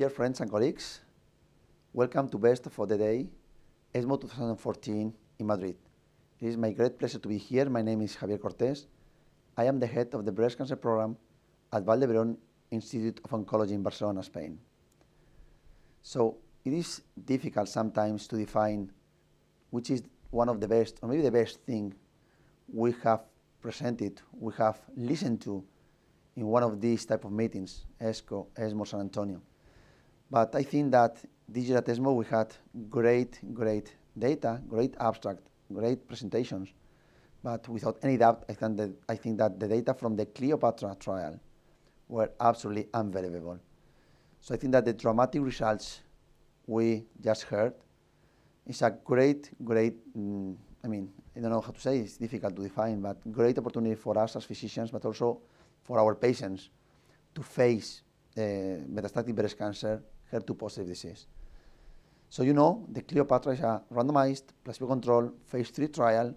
Dear friends and colleagues, welcome to Best for the Day, ESMO 2014 in Madrid. It is my great pleasure to be here. My name is Javier Cortés. I am the head of the breast cancer program at Vall d'Hebron Institute of Oncology in Barcelona, Spain. So it is difficult sometimes to define which is one of the best, or maybe the best thing we have presented, we have listened to in one of these type of meetings, ASCO, ESMO San Antonio. But I think that this year at ESMO we had great, great data, great abstract, great presentations. But without any doubt, I think that, I think that the data from the Cleopatra trial were absolutely unbelievable. So I think that the dramatic results we just heard is a great, great, mm, I mean, I don't know how to say, it's difficult to define, but great opportunity for us as physicians, but also for our patients to face uh, metastatic breast cancer, HER2 positive disease. So you know, the Cleopatra is a randomized, placebo-controlled phase three trial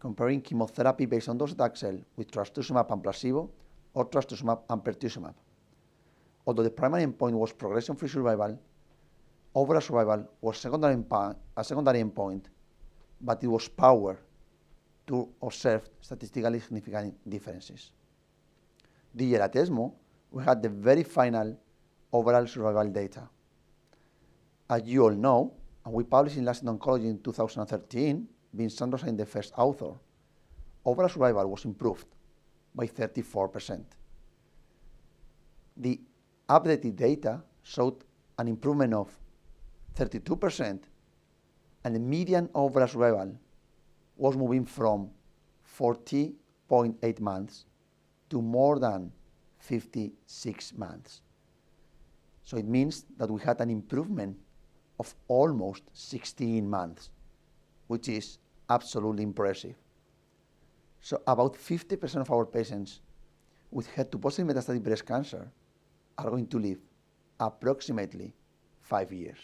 comparing chemotherapy based on docetaxel with trastuzumab and placebo or trastuzumab and pertuzumab. Although the primary endpoint was progression-free survival, overall survival was secondary a secondary endpoint, but it was powered to observe statistically significant differences. This year at ESMO, we had the very final overall survival data. As you all know, and we published in Lancet Oncology in 2013, being Sandoz the first author, overall survival was improved by 34%. The updated data showed an improvement of 32%, and the median overall survival was moving from 40.8 months to more than 56 months. So it means that we had an improvement of almost 16 months, which is absolutely impressive. So about 50% of our patients with HER2 positive metastatic breast cancer are going to live approximately five years.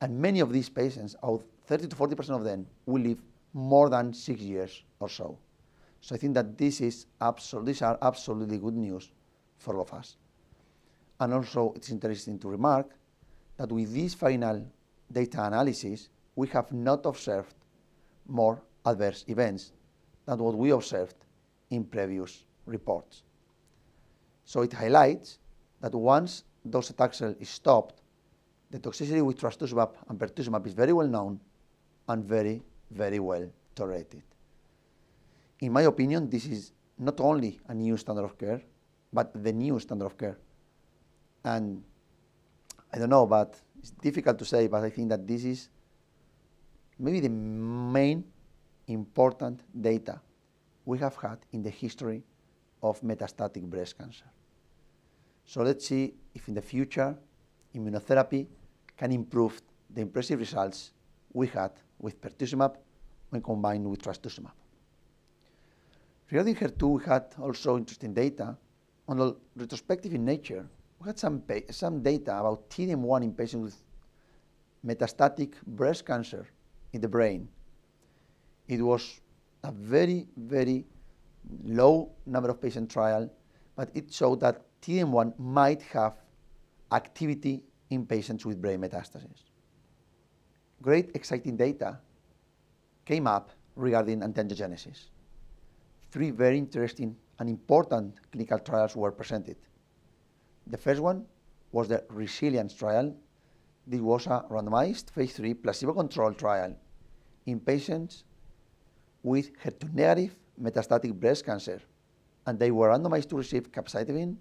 And many of these patients, 30 to 40% of them, will live more than six years or so. So I think that this is absol- these are absolutely good news for all of us. And also, it's interesting to remark that with this final data analysis, we have not observed more adverse events than what we observed in previous reports. So it highlights that once docetaxel is stopped, the toxicity with trastuzumab and pertuzumab is very well known and very, very well tolerated. In my opinion, this is not only a new standard of care, but the new standard of care. And I don't know, but it's difficult to say, but I think that this is maybe the main important data we have had in the history of metastatic breast cancer. So let's see if in the future immunotherapy can improve the impressive results we had with pertuzumab when combined with trastuzumab. Regarding HER2, we had also interesting data. On the retrospective in nature, we had some, some data about TDM1 in patients with metastatic breast cancer in the brain. It was a very, very low number of patient trial, but it showed that TDM1 might have activity in patients with brain metastases. Great exciting data came up regarding antiangiogenesis. Three very interesting and important clinical trials were presented. The first one was the Resilience trial. This was a randomized phase 3 placebo-controlled trial in patients with HER2-negative metastatic breast cancer, and they were randomized to receive capecitabine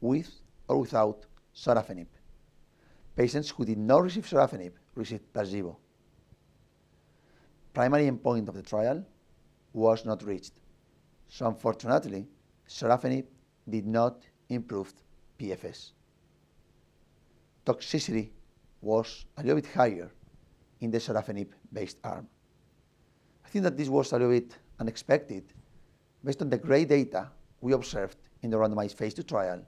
with or without sorafenib. Patients who did not receive sorafenib received placebo. Primary endpoint of the trial was not reached. So unfortunately, sorafenib did not improve PFS. Toxicity was a little bit higher in the sorafenib-based arm. I think that this was a little bit unexpected based on the great data we observed in the randomized phase 2 trial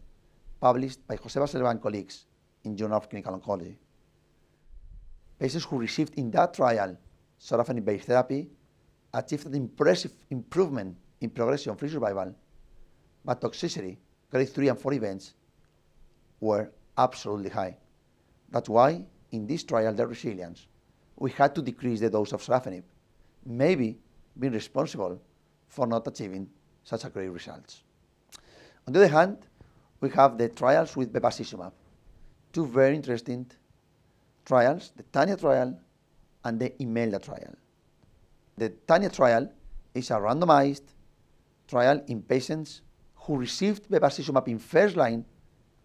published by Jose Baselga and colleagues in Journal of Clinical Oncology. Patients who received in that trial sorafenib-based therapy achieved an impressive improvement in progression-free survival, but toxicity, grade 3 and 4 events, were absolutely high. That's why in this trial, the resilience, we had to decrease the dose of sorafenib, maybe being responsible for not achieving such a great results. On the other hand, we have the trials with bevacizumab, two very interesting trials, the TANIA trial and the IMELDA trial. The TANIA trial is a randomized trial in patients who received bevacizumab in first line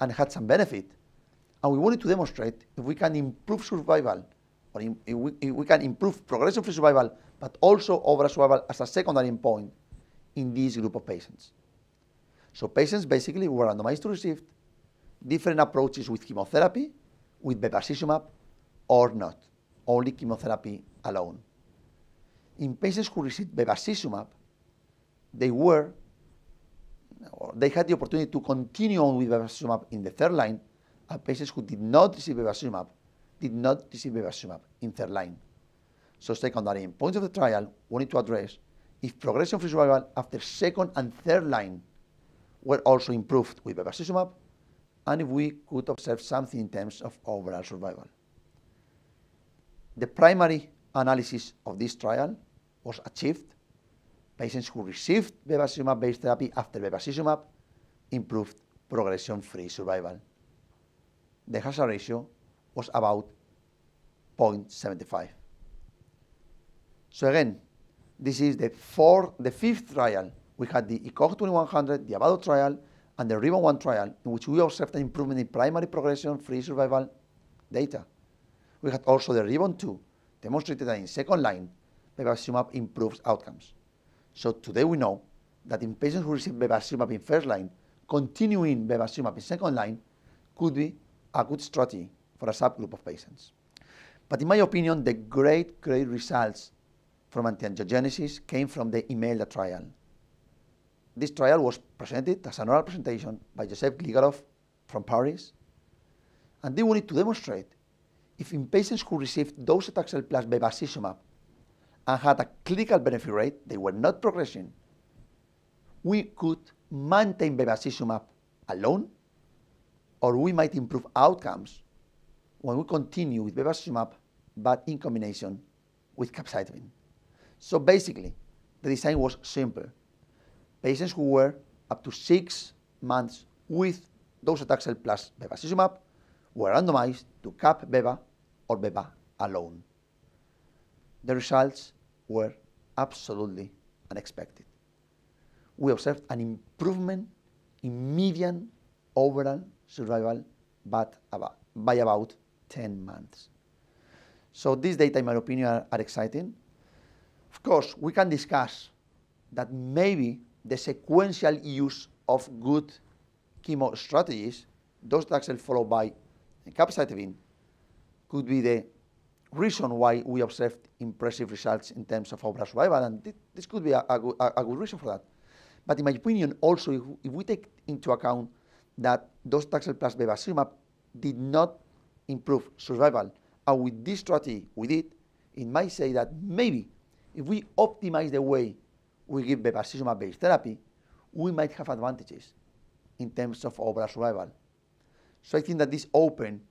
and had some benefit. And we wanted to demonstrate if we can improve survival or if we, if we can improve progression-free survival, but also overall survival as a secondary endpoint in this group of patients. So patients basically were randomized to receive different approaches with chemotherapy, with bevacizumab, or not, only chemotherapy alone. In patients who received bevacizumab, they were, or they had the opportunity to continue on with bevacizumab in the third line, and patients who did not receive bevacizumab did not receive bevacizumab in third line. So secondary endpoints of the trial wanted to address if progression-free survival after second and third line were also improved with bevacizumab, and if we could observe something in terms of overall survival. The primary analysis of this trial was achieved. Patients who received bevacizumab-based therapy after bevacizumab improved progression-free survival. The hazard ratio was about 0.75. So again, this is the fourth, the fifth trial. We had the ECOG 2100, the AVADO trial, and the RIBBON 1 trial, in which we observed an improvement in primary progression-free survival data. We had also the RIBBON 2, demonstrated that in second line, bevacizumab improves outcomes. So today we know that in patients who receive bevacizumab in first line, continuing bevacizumab in second line could be a good strategy for a subgroup of patients. But in my opinion, the great, great results from anti-angiogenesis came from the IMELDA trial. This trial was presented as an oral presentation by Joseph Gligorov from Paris, and they wanted to demonstrate if in patients who received docetaxel plus bevacizumab and had a clinical benefit rate, they were not progressing, we could maintain bevacizumab alone, or we might improve outcomes when we continue with bevacizumab, but in combination with capecitabine. So basically, the design was simple. Patients who were up to six months with docetaxel plus bevacizumab were randomized to cap beva or beva alone. The results were absolutely unexpected. We observed an improvement in median overall survival but about, by about 10 months. So these data, in my opinion, are, are exciting. Of course, we can discuss that maybe the sequential use of good chemo strategies, docetaxel followed by capecitabine, could be the reason why we observed impressive results in terms of overall survival, and th this could be a, a, a, good, reason for that. But in my opinion, also, if, if we take into account that docetaxel plus bevacizumab did not improve survival, and with this strategy we did, it might say that maybe if we optimize the way we give bevacizumab-based therapy, we might have advantages in terms of overall survival. So I think that this opened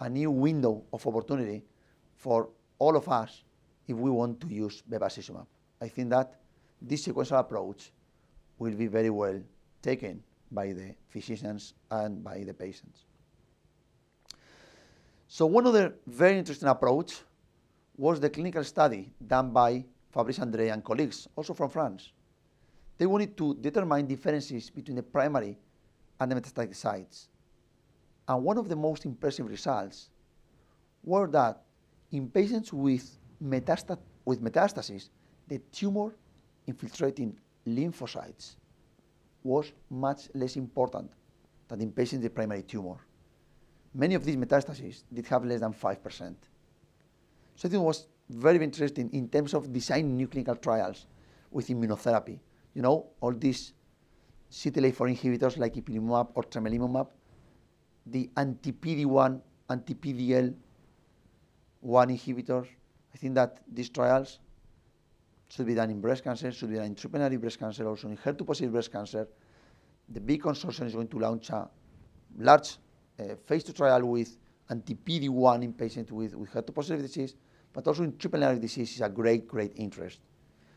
a new window of opportunity for all of us if we want to use bevacizumab. I think that this sequential approach will be very well taken by the physicians and by the patients. So one other very interesting approach was the clinical study done by Fabrice André and colleagues, also from France. They wanted to determine differences between the primary and the metastatic sites. And one of the most impressive results were that in patients with, metasta with metastasis, the tumor infiltrating lymphocytes was much less important than in patients with primary tumor. Many of these metastases did have less than 5%. So it was very interesting in terms of designing new clinical trials with immunotherapy. You know, all these CTLA-4 inhibitors like ipilimumab or tremelimumab, the anti-PD-1, anti-PDL-1 inhibitor. I think that these trials should be done in breast cancer, should be done in triple breast cancer, also in HER2-positive breast cancer. The big consortium is going to launch a large uh, phase two trial with anti-PD-1 in patients with, with HER2-positive disease, but also in triple-negative disease is a great, great interest.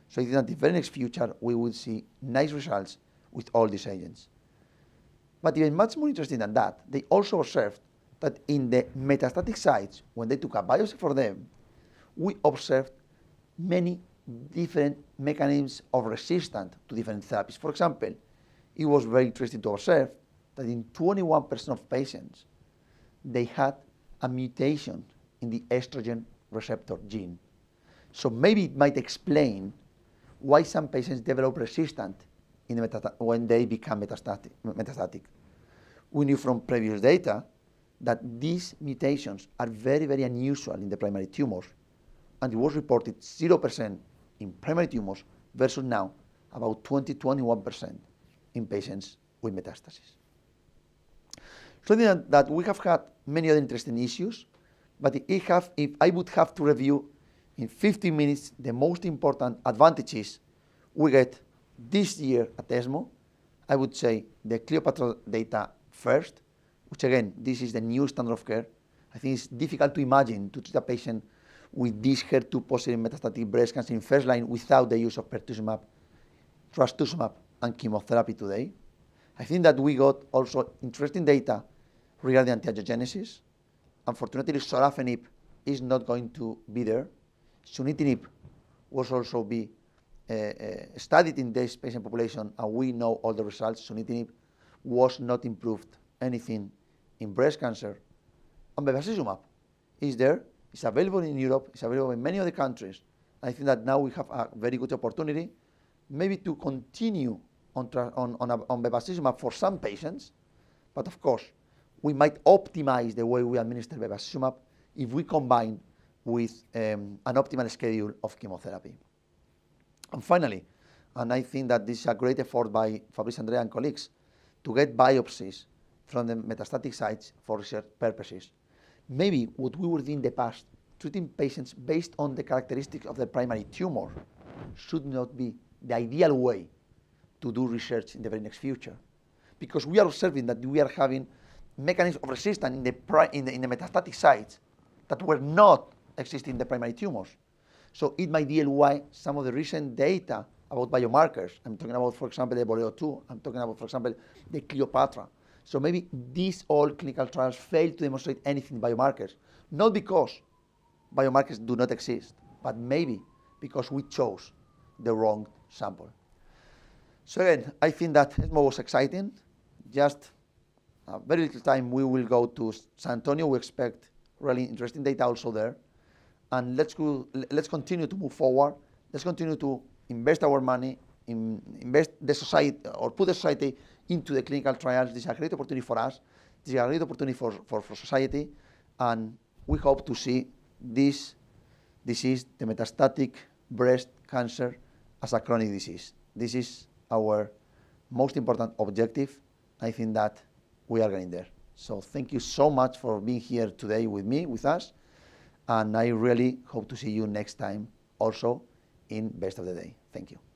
So I think that in the very next future, we will see nice results with all these agents. But even much more interesting than that, they also observed that in the metastatic sites, when they took a biopsy for them, we observed many different mechanisms of resistance to different therapies. For example, it was very interesting to observe that in 21% of patients, they had a mutation in the estrogen receptor gene. So maybe it might explain why some patients develop resistance when they become metastatic. We knew from previous data that these mutations are very, very unusual in the primary tumors, and it was reported 0% in primary tumors versus now about 20, 21% in patients with metastasis. So that, that we have had many other interesting issues, but if, have, if I would have to review in 15 minutes the most important advantages we get this year at ESMO, I would say the Cleopatra data first, which again, this is the new standard of care. I think it's difficult to imagine to treat a patient with this HER2-positive metastatic breast cancer in first line without the use of pertuzumab, trastuzumab, and chemotherapy today. I think that we got also interesting data regarding antiangiogenesis. Unfortunately, sorafenib is not going to be there. Sunitinib was also be uh, uh, studied in this patient population, and we know all the results. Sunitinib was not improved anything in breast cancer. And bevacizumab is there, it's available in Europe, it's available in many other countries. I think that now we have a very good opportunity maybe to continue on, on, on, on bevacizumab for some patients, but of course, we might optimize the way we administer bevacizumab if we combine with um, an optimal schedule of chemotherapy. And finally, and I think that this is a great effort by Fabrice André and colleagues to get biopsies from the metastatic sites for research purposes. Maybe what we were doing in the past, treating patients based on the characteristics of the primary tumor, should not be the ideal way to do research in the very next future. Because we are observing that we are having mechanisms of resistance in the, in the, in the metastatic sites that were not existing in the primary tumors. So it might be why some of the recent data about biomarkers, I'm talking about, for example, the BOLERO-2, I'm talking about, for example, the Cleopatra, so maybe these all clinical trials fail to demonstrate anything biomarkers, not because biomarkers do not exist, but maybe because we chose the wrong sample. So again, I think that ESMO was exciting. Just a very little time, we will go to San Antonio. We expect really interesting data also there. And let's, go, let's continue to move forward. Let's continue to invest our money, in, invest the society, or put the society into the clinical trials. This is a great opportunity for us. This is a great opportunity for, for, for society. And we hope to see this disease, the metastatic breast cancer, as a chronic disease. This is our most important objective. I think that we are getting there. So thank you so much for being here today with me, with us. And I really hope to see you next time also in Best of the Day. Thank you.